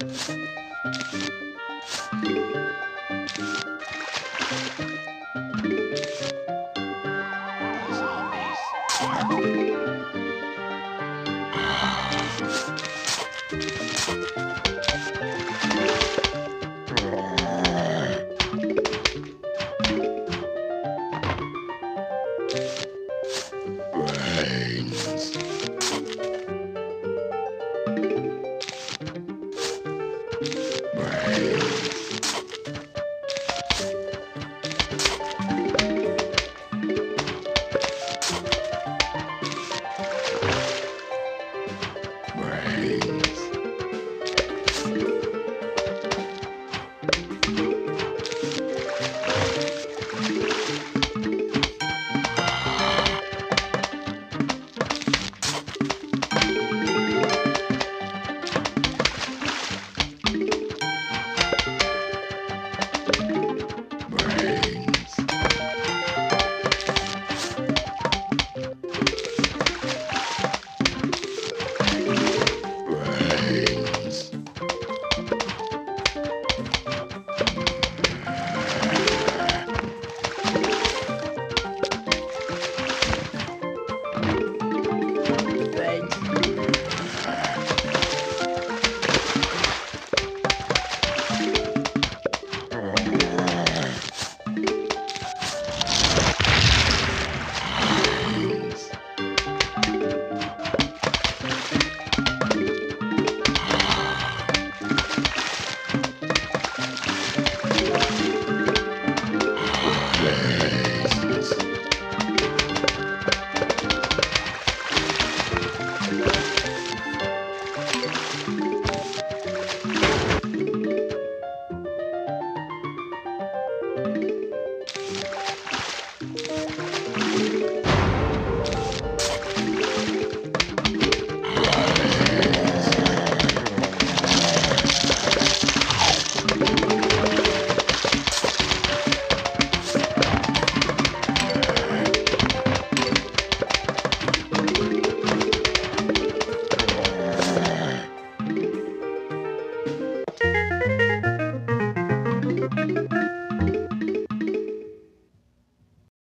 うん。